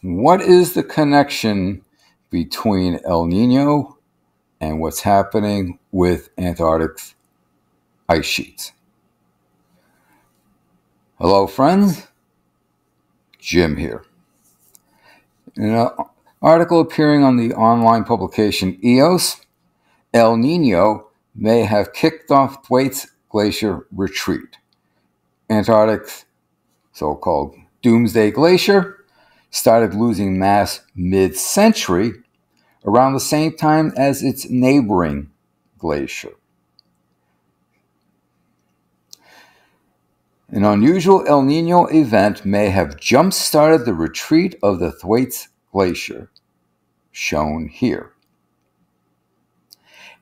What is the connection between El Nino and what's happening with Antarctic ice sheets? Hello, friends. Jim here. In an article appearing on the online publication EOS, El Nino may have kicked off Thwaites Glacier retreat. Antarctic's so called Doomsday Glacier started losing mass mid century around the same time as its neighboring glacier. An unusual El Nino event may have jump started the retreat of the Thwaites Glacier, shown here.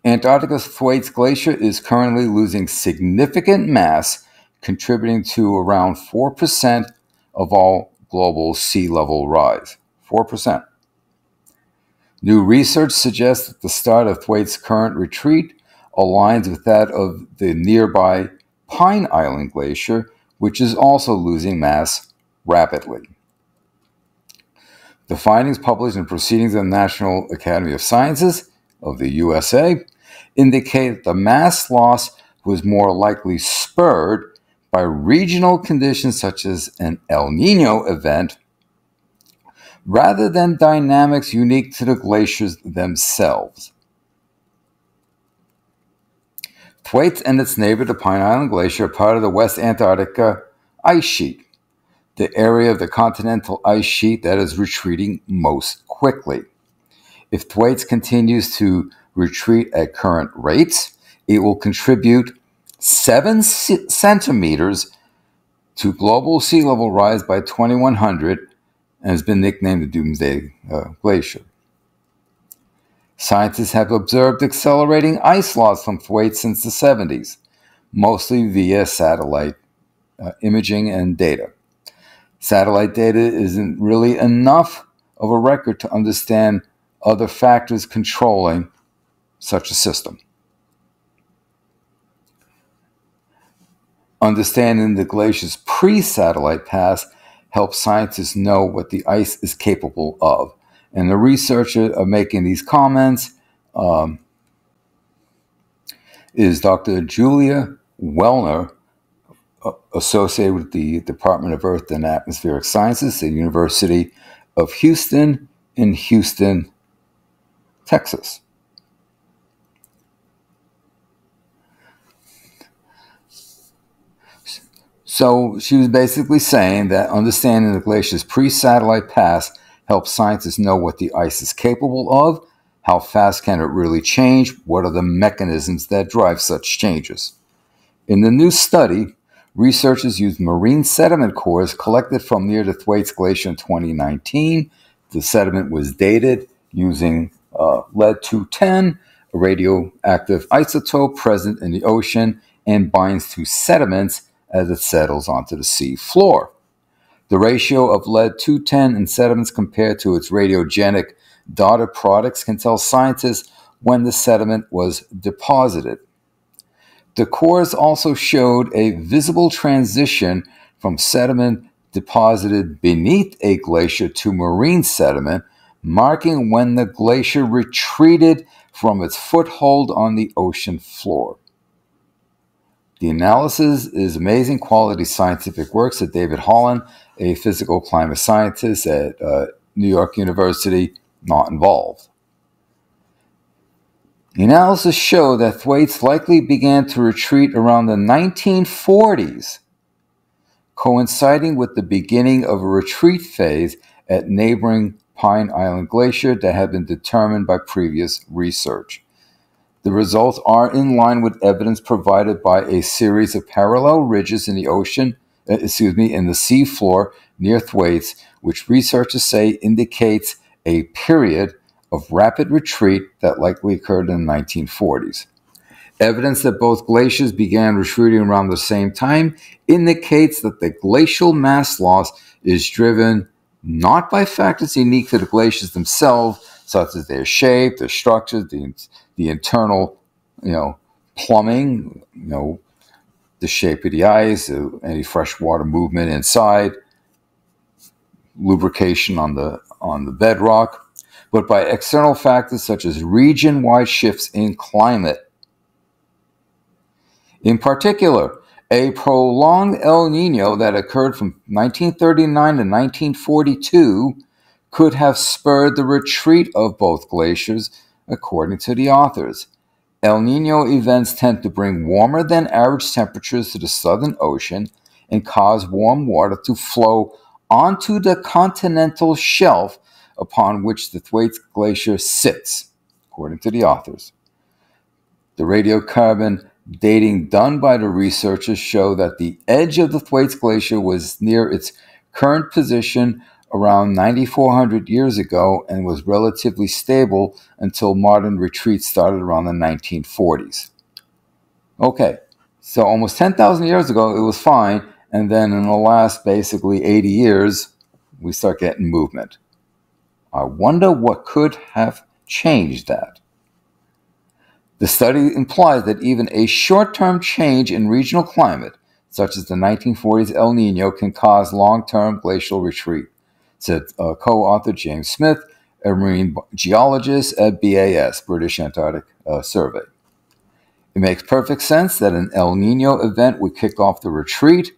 Antarctica's Thwaites Glacier is currently losing significant mass, contributing to around 4% of all global sea level rise. 4%. New research suggests that the start of Thwaites' current retreat aligns with that of the nearby Pine Island Glacier, which is also losing mass rapidly. The findings published in Proceedings of the National Academy of Sciences of the USA indicate that the mass loss was more likely spurred by regional conditions such as an El Nino event rather than dynamics unique to the glaciers themselves. Thwaites and its neighbor, the Pine Island Glacier, are part of the West Antarctica ice sheet, the area of the continental ice sheet that is retreating most quickly. If Thwaites continues to retreat at current rates, it will contribute 7 centimeters to global sea level rise by 2100 and has been nicknamed the Doomsday uh, Glacier. Scientists have observed accelerating ice loss from Thwaites since the 70s, mostly via satellite uh, imaging and data. Satellite data isn't really enough of a record to understand other factors controlling such a system. Understanding the glacier's pre satellite past helps scientists know what the ice is capable of. And the researcher of making these comments um, is Dr. Julia Wellner, uh, associated with the Department of Earth and Atmospheric Sciences, the University of Houston in Houston, Texas. So she was basically saying that understanding the glacier's pre satellite past helps scientists know what the ice is capable of, how fast can it really change, what are the mechanisms that drive such changes. In the new study, researchers used marine sediment cores collected from near the Thwaites Glacier in 2019. The sediment was dated using uh, lead 210, a radioactive isotope present in the ocean, and binds to sediments as it settles onto the sea floor. The ratio of lead 210 in sediments compared to its radiogenic daughter products can tell scientists when the sediment was deposited. The cores also showed a visible transition from sediment deposited beneath a glacier to marine sediment, marking when the glacier retreated from its foothold on the ocean floor. The analysis is amazing quality scientific works that David Holland, a physical climate scientist at uh, New York University, not involved. The analysis showed that Thwaites likely began to retreat around the 1940s, coinciding with the beginning of a retreat phase at neighboring Pine Island Glacier that had been determined by previous research. The results are in line with evidence provided by a series of parallel ridges in the ocean, uh, excuse me, in the sea floor near Thwaites, which researchers say indicates a period of rapid retreat that likely occurred in the 1940s. Evidence that both glaciers began retreating around the same time indicates that the glacial mass loss is driven not by factors unique to the glaciers themselves, such as their shape, their structure, the the internal, you know, plumbing, you know, the shape of the ice, uh, any fresh water movement inside, lubrication on the on the bedrock, but by external factors such as region wide shifts in climate. In particular, a prolonged El Nino that occurred from 1939 to 1942 could have spurred the retreat of both glaciers, according to the authors. El Nino events tend to bring warmer than average temperatures to the Southern Ocean and cause warm water to flow onto the continental shelf upon which the Thwaites Glacier sits, according to the authors. The radiocarbon dating done by the researchers show that the edge of the Thwaites Glacier was near its current position around 9,400 years ago and was relatively stable until modern retreats started around the 1940s. Okay, so almost 10,000 years ago it was fine, and then in the last basically 80 years, we start getting movement. I wonder what could have changed that. The study implies that even a short term change in regional climate, such as the 1940s El Nino, can cause long term glacial retreat, said uh, co author James Smith, a marine geologist at BAS, British Antarctic uh, Survey. It makes perfect sense that an El Nino event would kick off the retreat.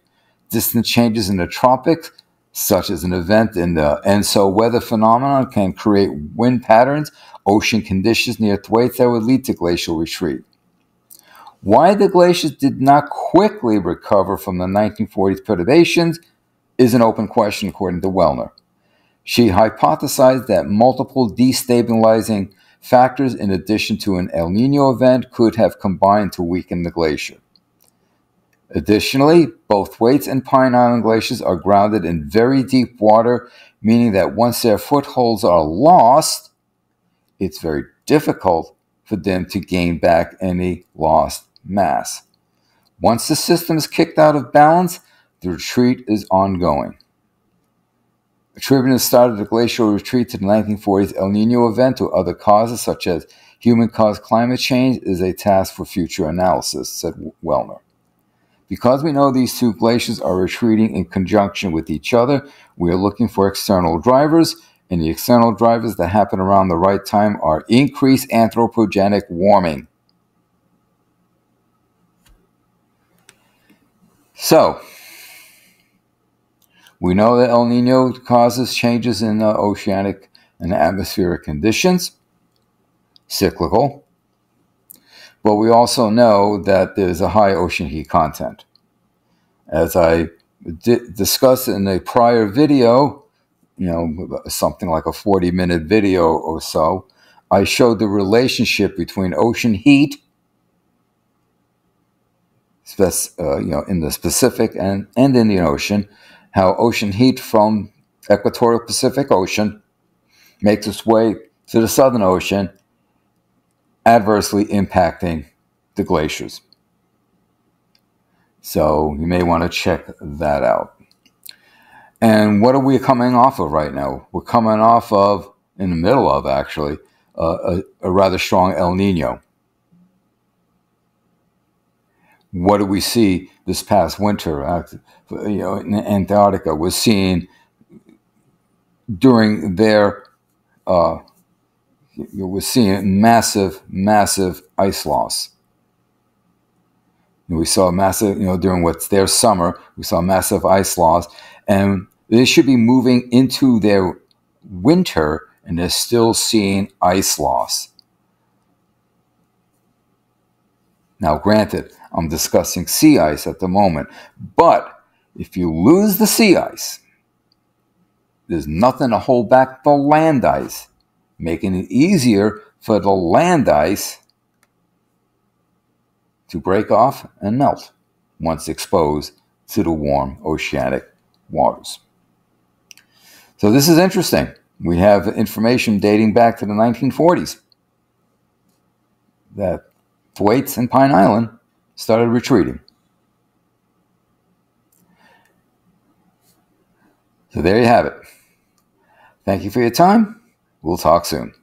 Distant changes in the tropics, such as an event in the ENSO weather phenomenon, can create wind patterns ocean conditions near Thwaites that would lead to glacial retreat. Why the glaciers did not quickly recover from the 1940s perturbations is an open question, according to Wellner. She hypothesized that multiple destabilizing factors, in addition to an El Nino event, could have combined to weaken the glacier. Additionally, both Thwaites and Pine Island glaciers are grounded in very deep water, meaning that once their footholds are lost, it's very difficult for them to gain back any lost mass. Once the system is kicked out of balance, the retreat is ongoing. Attributing the start of the glacial retreat to the 1940s El Nino event to other causes such as human caused climate change is a task for future analysis, said Wellner. Because we know these two glaciers are retreating in conjunction with each other, we are looking for external drivers and the external drivers that happen around the right time are increased anthropogenic warming. So, we know that El Nino causes changes in the oceanic and atmospheric conditions, cyclical, but we also know that there's a high ocean heat content. As I di- discussed in a prior video, you know, something like a 40 minute video or so, I showed the relationship between ocean heat, uh, you know, in the Pacific and, and Indian Ocean, how ocean heat from equatorial Pacific Ocean makes its way to the Southern Ocean, adversely impacting the glaciers. So you may want to check that out. And what are we coming off of right now? We're coming off of, in the middle of actually, uh, a, a, rather strong El Nino. What do we see this past winter? You know, Antarctica, we're seeing during their, uh, we're seeing massive, massive ice loss. We saw massive, you know, during what's their summer, we saw massive ice loss, and they should be moving into their winter and they're still seeing ice loss. Now, granted, I'm discussing sea ice at the moment, but if you lose the sea ice, there's nothing to hold back the land ice, making it easier for the land ice to break off and melt once exposed to the warm oceanic waters. So this is interesting. We have information dating back to the 1940s that Thwaites and Pine Island started retreating. So there you have it. Thank you for your time. We'll talk soon.